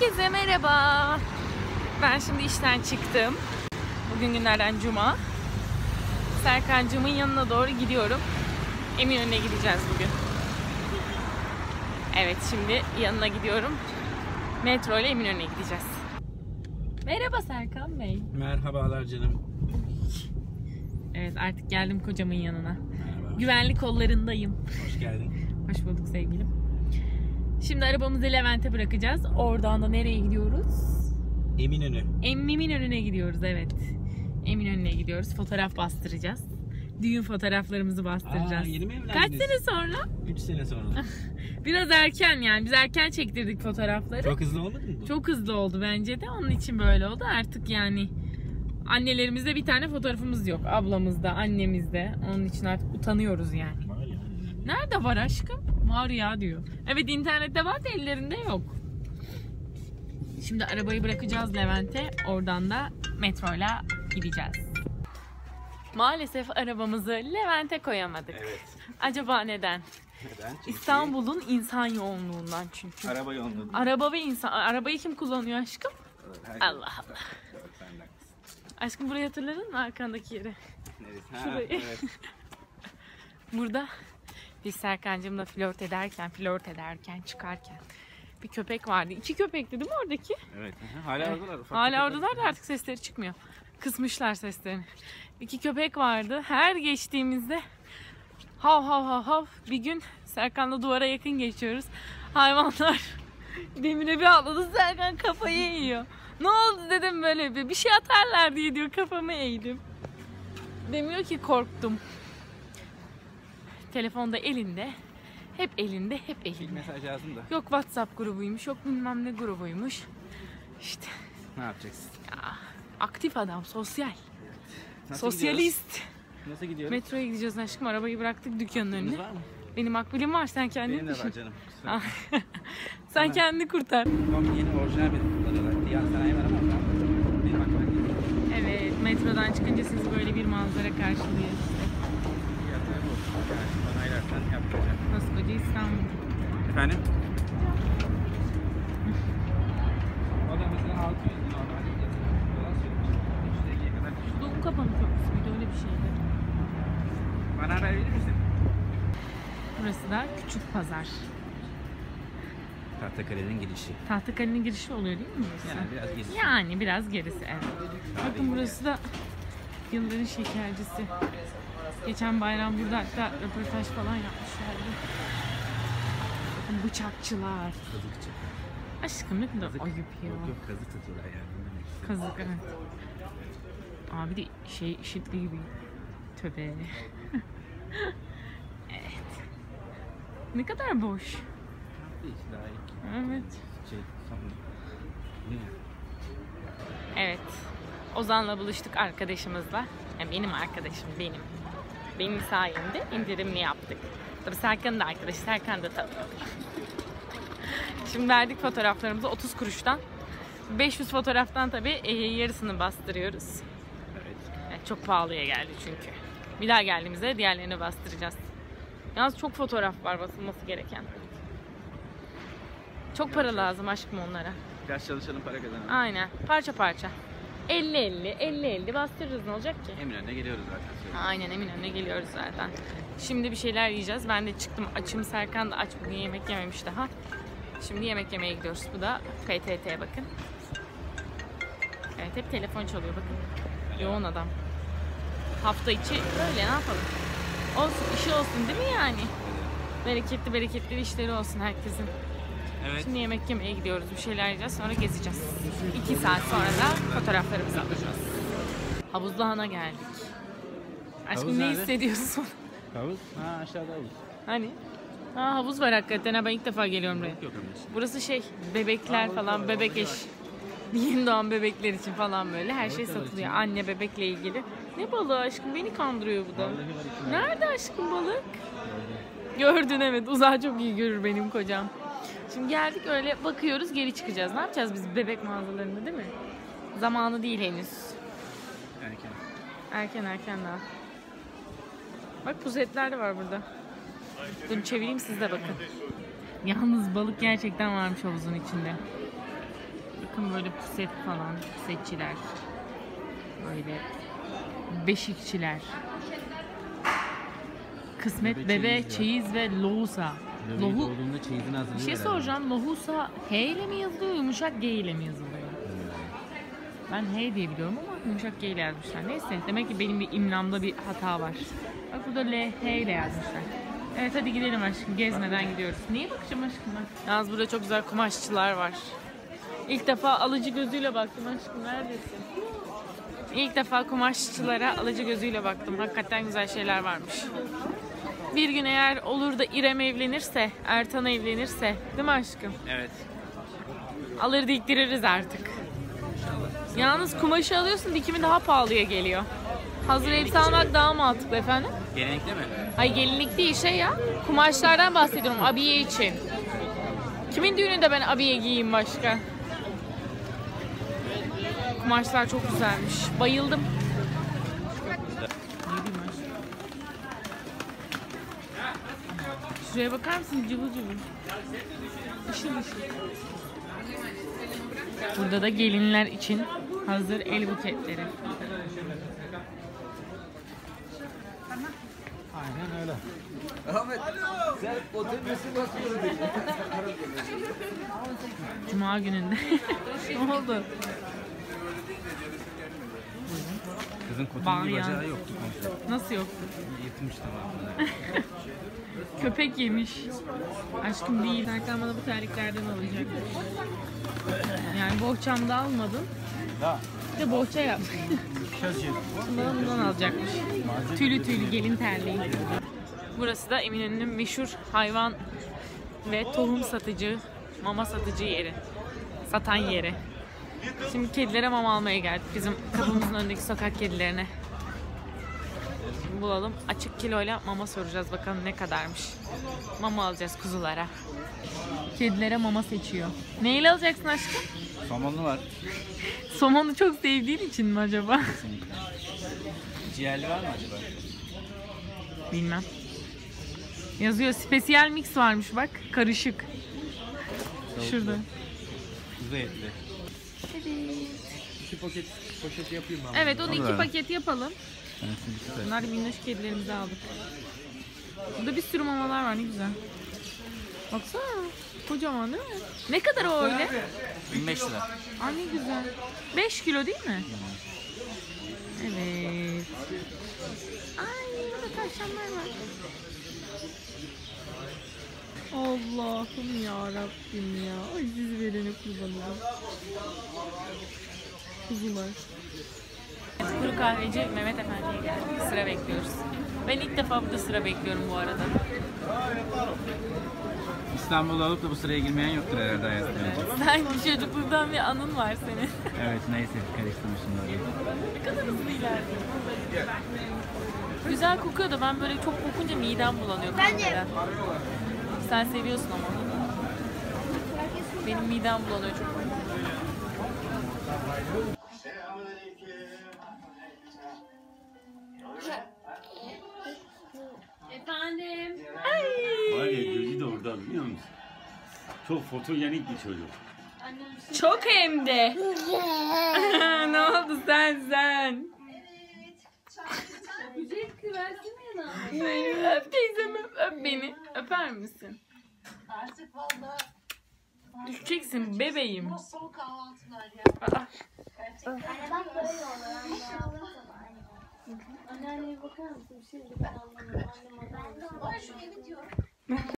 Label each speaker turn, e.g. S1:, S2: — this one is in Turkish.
S1: Herkese merhaba. Ben şimdi işten çıktım. Bugün günlerden cuma. Serkan'cımın yanına doğru gidiyorum. Eminönü'ne gideceğiz bugün. Evet şimdi yanına gidiyorum. Metro ile Eminönü'ne gideceğiz. Merhaba Serkan Bey.
S2: Merhabalar canım.
S1: Evet artık geldim kocamın yanına.
S2: Merhaba.
S1: Güvenlik kollarındayım.
S2: Hoş geldin.
S1: Hoş bulduk sevgilim. Şimdi arabamızı Levent'e bırakacağız. Oradan da nereye gidiyoruz?
S2: Eminönü.
S1: Emmimin önüne gidiyoruz evet. Eminönü'ne gidiyoruz. Fotoğraf bastıracağız. Düğün fotoğraflarımızı bastıracağız.
S2: Aa, yeni mi evlendiniz?
S1: Kaç sene sonra?
S2: 3 sene sonra.
S1: Biraz erken yani. Biz erken çektirdik fotoğrafları. Çok,
S2: Çok hızlı olmadı mı bu?
S1: hızlı oldu bence de. Onun için böyle oldu. Artık yani annelerimizde bir tane fotoğrafımız yok. Ablamızda, annemizde. Onun için artık utanıyoruz yani. Nerede var aşkım? Var ya diyor. Evet internette var da ellerinde yok. Şimdi arabayı bırakacağız Levent'e. Oradan da metroyla gideceğiz. Maalesef arabamızı Levent'e koyamadık.
S2: Evet.
S1: Acaba neden?
S2: Neden? Çünkü
S1: İstanbul'un insan yoğunluğundan çünkü.
S2: Araba yoğunluğu.
S1: Araba ve insan... Arabayı kim kullanıyor aşkım?
S2: Herkes-
S1: Allah Allah.
S2: Evet.
S1: Aşkım burayı hatırladın mı arkandaki yeri?
S2: Neresi? Ha,
S1: Şurayı.
S2: evet.
S1: Burada biz Serkan'cığımla flört ederken, flört ederken, çıkarken bir köpek vardı. İki köpekti değil mi oradaki?
S2: evet. Hala oradalar. ufak
S1: Hala oradalar da artık sesleri çıkmıyor. Kısmışlar seslerini. İki köpek vardı. Her geçtiğimizde hav hav hav hav. Bir gün Serkan'la duvara yakın geçiyoruz. Hayvanlar demire bir atladı. Serkan kafayı eğiyor. Ne oldu dedim böyle bir. Bir şey atarlar diye diyor kafamı eğdim. Demiyor ki korktum. Telefonda elinde. Hep elinde, hep
S2: Bir
S1: elinde.
S2: mesaj yazdım da.
S1: Yok WhatsApp grubuymuş, yok bilmem ne grubuymuş. İşte
S2: Ne yapacaksın?
S1: aktif adam, sosyal.
S2: Nasıl
S1: Sosyalist.
S2: gidiyoruz? Nasıl gidiyoruz?
S1: Metroya gideceğiz aşkım. Arabayı bıraktık dükkanın
S2: Metromuz
S1: önüne.
S2: var mı?
S1: Benim akbilim var. Sen kendin
S2: Benim de var canım. Kusura
S1: Ah. Sen kendini kurtar.
S2: Ama yeni orijinal bir kullanıyorlar. Diğer sanayi var ama ben benim geliyor.
S1: Evet, metrodan çıkınca sizi böyle bir manzara karşılıyor.
S2: Yani sanayilerden yapacağım.
S1: Koskoca İstanbul.
S2: Efendim? O da mesela 600 lira normalde yazıyor. Dolar söylemiş. 350'ye kadar düştü.
S1: Doğum kapanı köprüsü müydü? Öyle bir şeydi.
S2: Bana verir misin?
S1: Burası da Küçük Pazar.
S2: Tahtakale'nin girişi.
S1: Tahtakale'nin girişi oluyor değil mi burası?
S2: Yani biraz gerisi.
S1: Yani biraz gerisi evet. Bakın burası da yılların şekercisi. Geçen bayram burada hatta röportaj falan yapmışlardı. Bakın bıçakçılar.
S2: Kazıkçı.
S1: Aşkım ne kadar ayıp ya.
S2: Yok yok kazık tutuyorlar yani.
S1: Kazık evet. Abi de şey işitli gibi. Tövbe. evet. Ne kadar boş.
S2: Hiç daha iyi.
S1: Evet.
S2: Şey son...
S1: Evet. Ozan'la buluştuk arkadaşımızla. Yani benim arkadaşım benim. Benim sayemde indirimli yaptık. Tabii Serkan'ın da arkadaşı. Serkan da tabii. Şimdi verdik fotoğraflarımızı 30 kuruştan. 500 fotoğraftan tabii e, yarısını bastırıyoruz. Yani çok pahalıya geldi çünkü. Bir daha geldiğimizde diğerlerini bastıracağız. Yalnız çok fotoğraf var basılması gereken. Çok para lazım aşkım onlara.
S2: Biraz çalışalım para kazanalım.
S1: Aynen. Parça parça. 50-50, 50-50 bastırırız ne olacak ki?
S2: Eminönü'ne geliyoruz zaten. söyle.
S1: Aynen Eminönü'ne geliyoruz zaten. Şimdi bir şeyler yiyeceğiz. Ben de çıktım açım. Serkan da aç bugün yemek yememiş daha. Şimdi yemek yemeye gidiyoruz. Bu da PTT'ye bakın. Evet hep telefon çalıyor bakın. Yoğun adam. Hafta içi böyle ne yapalım. Olsun işi olsun değil mi yani? Bereketli bereketli işleri olsun herkesin.
S2: Evet.
S1: Şimdi yemek yemeye gidiyoruz. Bir şeyler yiyeceğiz. Sonra gezeceğiz. İki saat sonra da fotoğraflarımızı alacağız. Havuzlu Han'a geldik. Aşkım
S2: Havuz
S1: ne
S2: nerede?
S1: hissediyorsun?
S2: Havuz? Ha aşağıda havuz.
S1: hani? Ha havuz var hakikaten. Ha, ben ilk defa geliyorum buraya.
S2: Yok.
S1: Burası şey bebekler falan bebek eş. Yeni doğan bebekler için falan böyle her şey satılıyor. Anne bebekle ilgili. Ne balığı aşkım? Beni kandırıyor bu da. Nerede aşkım balık? Gördün evet. Uzağı çok iyi görür benim kocam. Şimdi geldik öyle bakıyoruz geri çıkacağız. Ne yapacağız biz bebek mağazalarında değil mi? Zamanı değil henüz.
S2: Erken.
S1: Erken erken daha. Bak puzetler de var burada. Dur çevireyim siz de bakın. Yalnız balık gerçekten varmış havuzun içinde. Bakın böyle puset falan, pusetçiler. Böyle beşikçiler. Kısmet
S2: Bebe
S1: bebe,
S2: çeyiz
S1: çeyiz ve lohusa.
S2: Bebeği
S1: Lohu,
S2: doğduğunda çeyizini hazırlıyor
S1: bir şey
S2: herhalde.
S1: soracağım. Lohusa H ile mi yazılıyor, yumuşak G ile mi yazılıyor? Ben H diye biliyorum ama yumuşak G ile yazmışlar. Neyse demek ki benim bir imlamda bir hata var. Bak burada L, H ile yazmışlar. Evet hadi gidelim aşkım. Gezmeden gidiyoruz. Niye bakacağım aşkım ben? Yalnız burada çok güzel kumaşçılar var. İlk defa alıcı gözüyle baktım aşkım. Neredesin? İlk defa kumaşçılara alıcı gözüyle baktım. Hakikaten güzel şeyler varmış. Bir gün eğer olur da İrem evlenirse, Ertan evlenirse, değil mi aşkım?
S2: Evet.
S1: Alır diktiririz artık. Yalnız kumaşı alıyorsun dikimi daha pahalıya geliyor. Hazır elbise almak daha mantıklı efendim.
S2: Gelenekli mi?
S1: Ay gelinlik değil şey ya. Kumaşlardan bahsediyorum abiye için. Kimin düğününde ben abiye giyeyim başka? Kumaşlar çok güzelmiş. Bayıldım. Şuraya bakar mısın? Cıvıl cıvıl. Işıl ışıl. Burada da gelinler için hazır el buketleri.
S2: Aynen öyle.
S3: Ahmet sen otobüsü basıyorsun.
S1: Cuma gününde. ne oldu?
S2: Kızın kotunun bir
S1: ya.
S2: bacağı yoktu komple.
S1: Nasıl yoktu?
S2: Yırtmış tamamını.
S1: Köpek yemiş. Aşkım değil. Serkan bana bu terliklerden alacak. Yani bohçamda almadın.
S2: Ya.
S1: Bir de bohça yap.
S2: Şaşır.
S1: Bana bundan alacakmış. Tüylü tüylü gelin terliği. Burası da Eminönü'nün meşhur hayvan ve tohum satıcı, mama satıcı yeri. Satan yeri. Şimdi kedilere mama almaya geldik. Bizim kapımızın önündeki sokak kedilerine. Bulalım. Açık kiloyla mama soracağız. Bakalım ne kadarmış. Mama alacağız kuzulara. Kedilere mama seçiyor. Neyle alacaksın aşkım?
S2: Somonlu var.
S1: Somonu çok sevdiğin için mi acaba?
S2: Ciğerli var mı acaba?
S1: Bilmem. Yazıyor. Spesiyel mix varmış bak. Karışık. Şurada.
S2: Kuzu etli. İki paket poşet yapayım ben.
S1: Evet onu iki paket yapalım.
S2: Süper.
S1: Bunlar minnoş kedilerimizi aldık. Burada bir sürü mamalar var ne güzel. Baksana. Kocaman değil mi? Ne kadar o öyle?
S2: 25 lira.
S1: Aa ne güzel. 5 kilo değil mi? Evet. Ay burada tavşanlar var. Allah'ım ya Rabbim ya. Verene kurban olayım. Kuzular. Kuru kahveci Mehmet Efendi'ye geldik. Sıra bekliyoruz. Ben ilk defa burada sıra bekliyorum bu arada.
S2: İstanbul'da alıp da bu sıraya girmeyen yoktur herhalde hayatında.
S1: Sanki çocukluktan bir anın var senin.
S2: Evet neyse karıştırmışım orayı.
S1: ne kadar hızlı ilerliyor. Güzel kokuyor da ben böyle çok kokunca midem bulanıyor kahveden. Sen seviyorsun ama. Benim midem bulanıyor çok. Efendim.
S4: Var ya gözü de orada biliyor musun? Çok fotojenik bir çocuk.
S1: Çok hem de. ne oldu sen sen? Beni öp teyzem öp, öp beni. Öper misin?
S5: Artık valla
S1: Düşeceksin bebeğim.
S5: son kahvaltılar ya.
S1: Aa,
S5: Gerçekten.
S6: Bak böyle olur anne. Anneanneye bakar mısın? Bir şey ben anlamadım. Annem anlamadı.
S5: Ay şu evi diyorum.